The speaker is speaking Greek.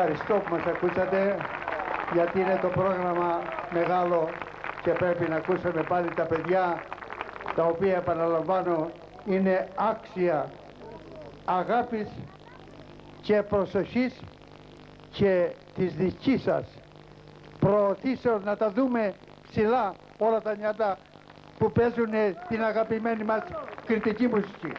ευχαριστώ που μας ακούσατε γιατί είναι το πρόγραμμα μεγάλο και πρέπει να ακούσουμε πάλι τα παιδιά τα οποία επαναλαμβάνω είναι άξια αγάπης και προσοχής και της δικής σας προωθήσεως να τα δούμε ψηλά όλα τα νιάτα που παίζουν την αγαπημένη μας κριτική μουσική.